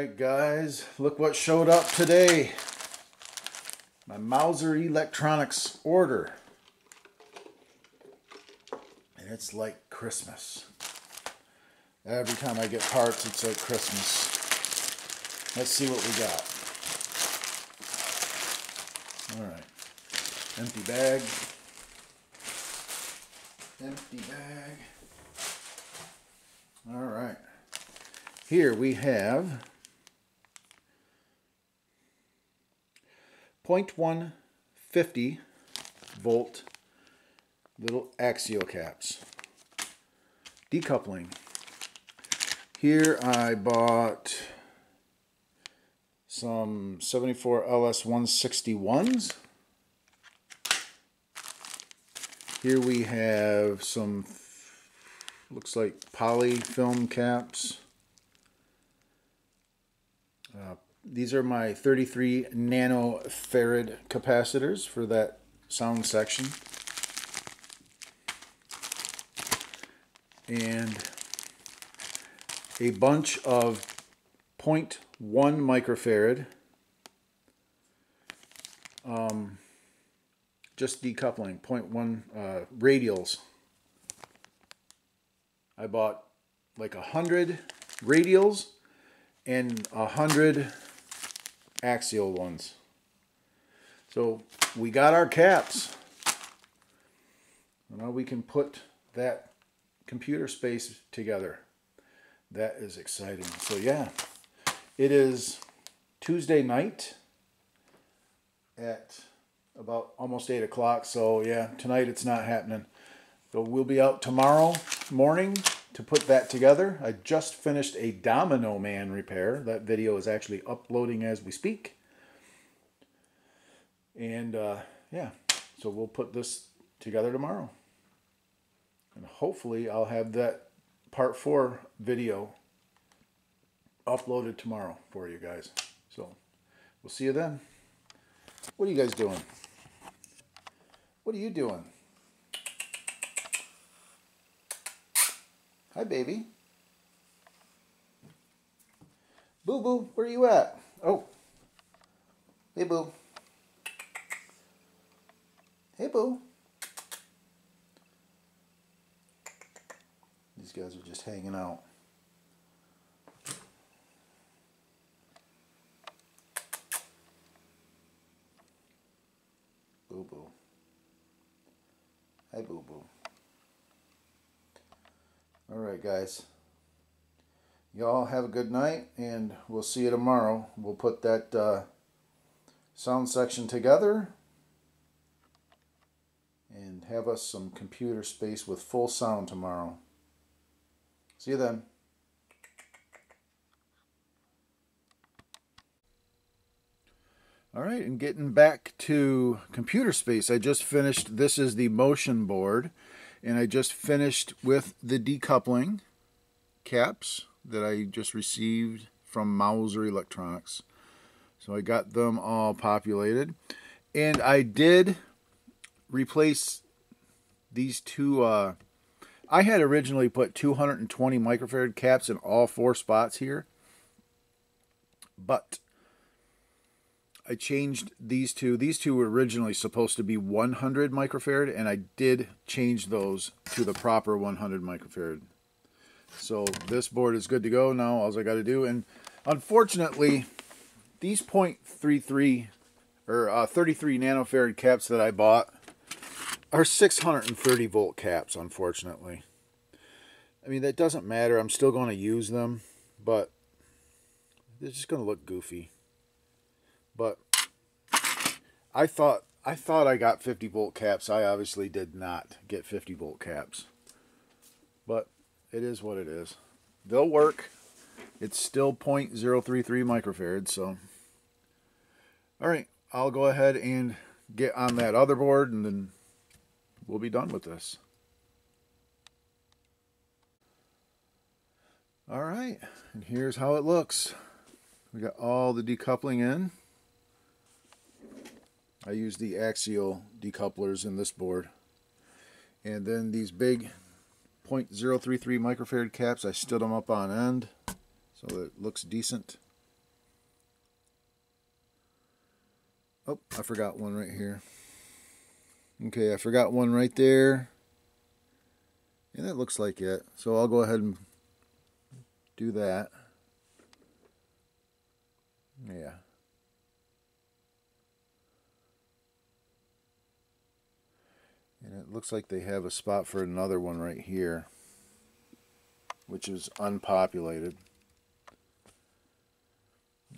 right, guys, look what showed up today. My Mouser Electronics order. And it's like Christmas. Every time I get parts, it's like Christmas. Let's see what we got. All right. Empty bag. Empty bag. All right. Here we have 0.150 volt little axial caps. Decoupling. Here I bought some 74 LS 161s. Here we have some, looks like poly film caps. Uh, these are my 33 nanofarad capacitors for that sound section. And a bunch of 0.1 microfarad um, just decoupling 0.1 uh, radials I bought like a hundred radials and a hundred axial ones. So we got our caps. Now we can put that computer space together. That is exciting. So yeah, it is Tuesday night at about almost 8 o'clock. So yeah, tonight it's not happening. So we'll be out tomorrow morning to put that together. I just finished a Domino Man repair. That video is actually uploading as we speak. And uh, yeah, so we'll put this together tomorrow. And hopefully I'll have that part four video uploaded tomorrow for you guys. So we'll see you then. What are you guys doing? What are you doing? Hi, baby. Boo Boo, where are you at? Oh. Hey, Boo. Hey, Boo. These guys are just hanging out. Boo Boo. Hi, Boo Boo. All right, guys. Y'all have a good night, and we'll see you tomorrow. We'll put that uh, sound section together and have us some computer space with full sound tomorrow. See you then. All right, and getting back to computer space, I just finished, this is the motion board, and I just finished with the decoupling caps that I just received from Mouser Electronics. So I got them all populated. And I did replace these two, uh, I had originally put 220 microfarad caps in all four spots here. But I changed these two. These two were originally supposed to be 100 microfarad, and I did change those to the proper 100 microfarad. So this board is good to go now. All I got to do, and unfortunately, these 0.33 or uh, 33 nanofarad caps that I bought are 630 volt caps. Unfortunately, I mean that doesn't matter. I'm still going to use them, but they're just going to look goofy. I thought I thought I got 50 volt caps. I obviously did not get 50 volt caps. But it is what it is. They'll work. It's still 0.033 microfarad, so all right, I'll go ahead and get on that other board and then we'll be done with this. All right, and here's how it looks. We got all the decoupling in. I use the axial decouplers in this board. And then these big 0.033 microfarad caps, I stood them up on end so it looks decent. Oh, I forgot one right here. Okay, I forgot one right there. And that looks like it. So I'll go ahead and do that. Yeah. It looks like they have a spot for another one right here, which is unpopulated.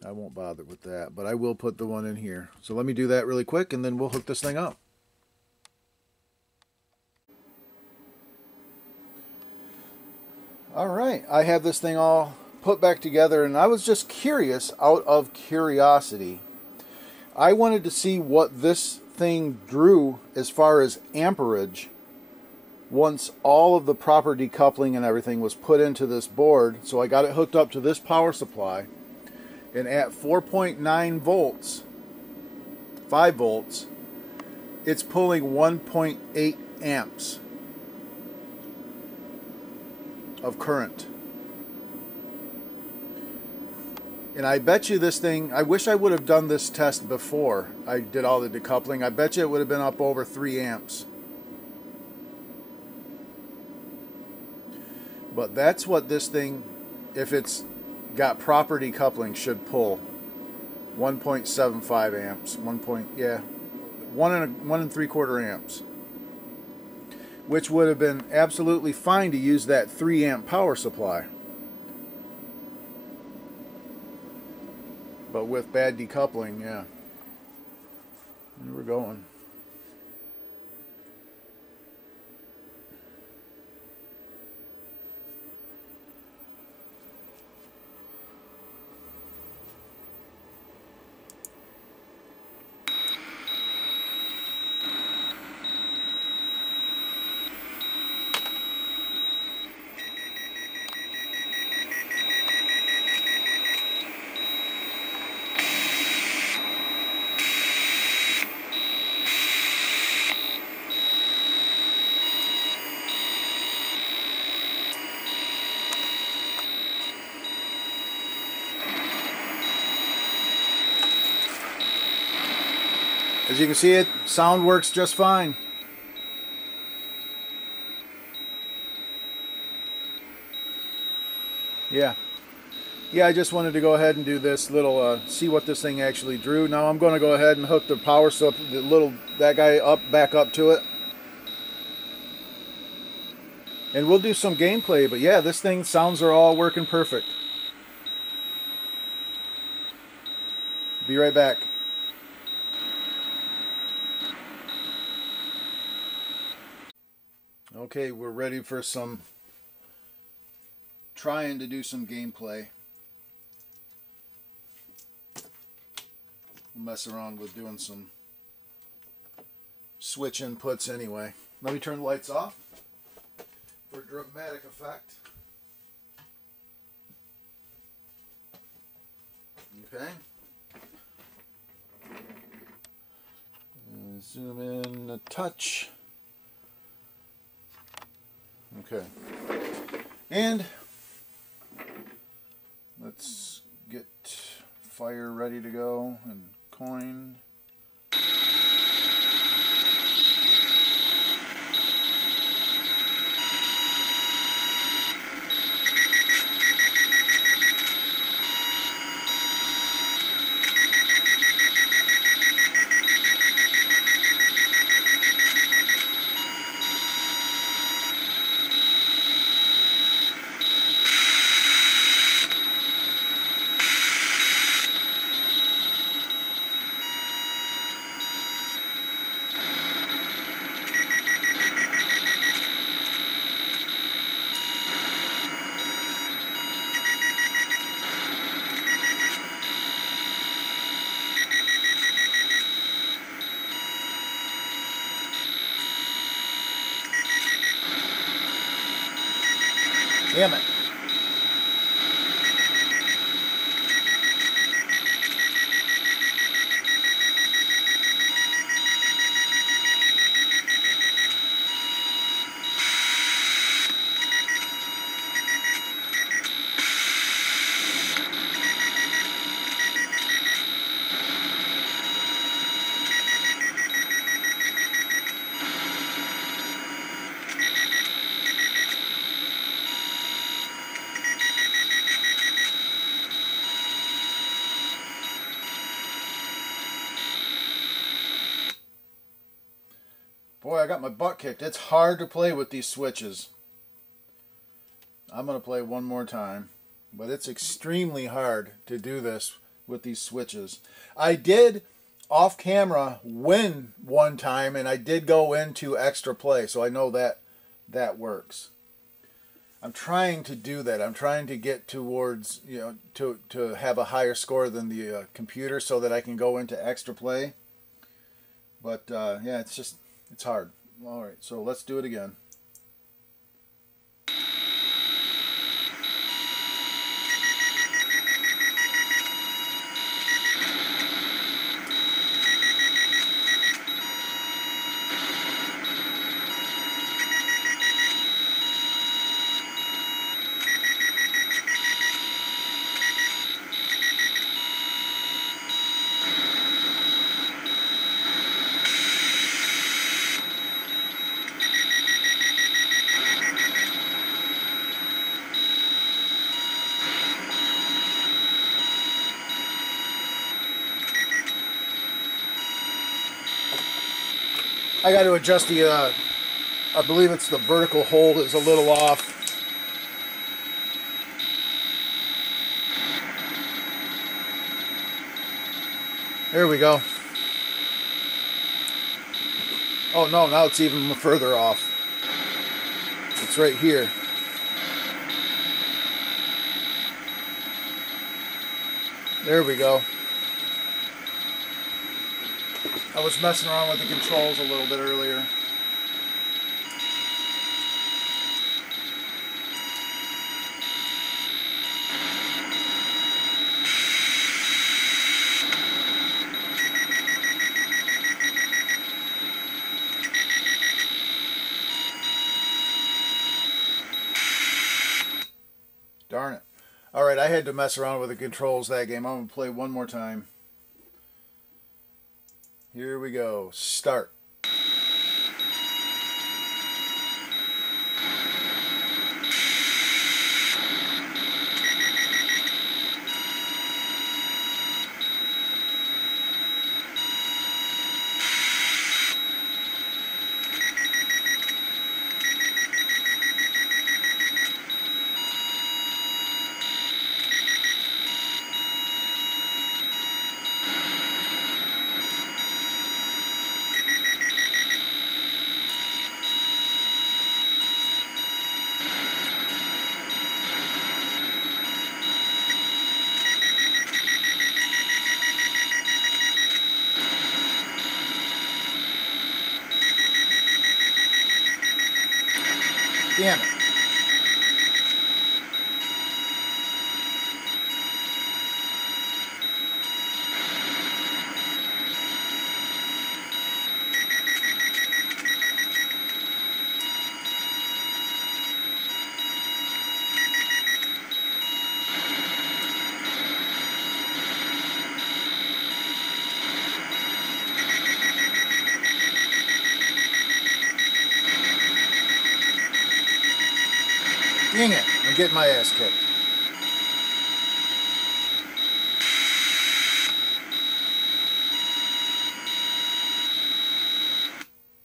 I won't bother with that, but I will put the one in here. So let me do that really quick and then we'll hook this thing up. All right, I have this thing all put back together and I was just curious out of curiosity. I wanted to see what this thing drew as far as amperage once all of the proper decoupling and everything was put into this board. So I got it hooked up to this power supply and at 4.9 volts, 5 volts, it's pulling 1.8 amps of current. And I bet you this thing, I wish I would have done this test before I did all the decoupling. I bet you it would have been up over 3 amps. But that's what this thing, if it's got proper decoupling, should pull. 1.75 amps. 1. Point, yeah, one and a, one and three quarter amps which would have been absolutely fine to use that 3 amp power supply. But with bad decoupling, yeah. And we're going. As you can see it, sound works just fine. Yeah. Yeah, I just wanted to go ahead and do this little, uh, see what this thing actually drew. Now I'm going to go ahead and hook the power so the little, that guy up, back up to it. And we'll do some gameplay, but yeah, this thing, sounds are all working perfect. Be right back. Okay, we're ready for some trying to do some gameplay. We'll mess around with doing some switch inputs anyway. Let me turn the lights off for dramatic effect. Okay. Zoom in a touch. Okay. And let's get fire ready to go and coin. Damn it. I got my butt kicked. It's hard to play with these switches. I'm going to play one more time. But it's extremely hard to do this with these switches. I did off camera win one time and I did go into extra play, so I know that that works. I'm trying to do that. I'm trying to get towards, you know, to to have a higher score than the uh, computer so that I can go into extra play. But uh, yeah, it's just it's hard. All right, so let's do it again. I got to adjust the, uh, I believe it's the vertical hold is a little off. There we go. Oh no, now it's even further off. It's right here. There we go. I was messing around with the controls a little bit earlier. Darn it. All right, I had to mess around with the controls that game. I'm going to play one more time. Here we go. Start. Damn it. Dang it. My ass kicked.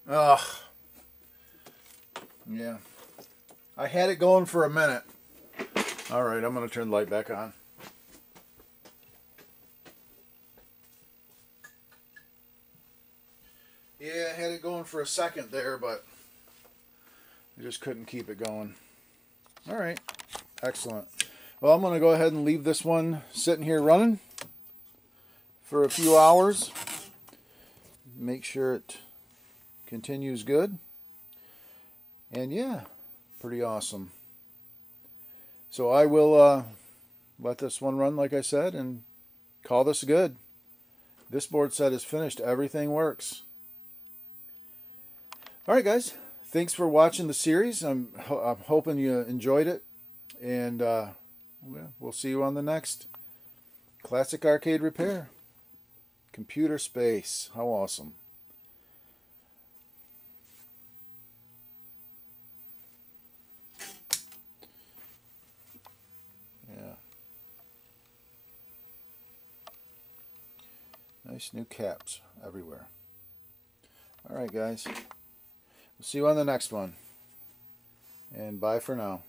Ugh. Yeah. I had it going for a minute. All right, I'm going to turn the light back on. Yeah, I had it going for a second there, but I just couldn't keep it going. All right, excellent. Well, I'm going to go ahead and leave this one sitting here running for a few hours. Make sure it continues good. And yeah, pretty awesome. So I will uh, let this one run, like I said, and call this good. This board set is finished. Everything works. All right, guys. Thanks for watching the series. I'm, I'm hoping you enjoyed it. And uh, we'll see you on the next Classic Arcade Repair. Computer Space. How awesome. Yeah. Nice new caps everywhere. All right, guys. We'll see you on the next one. And bye for now.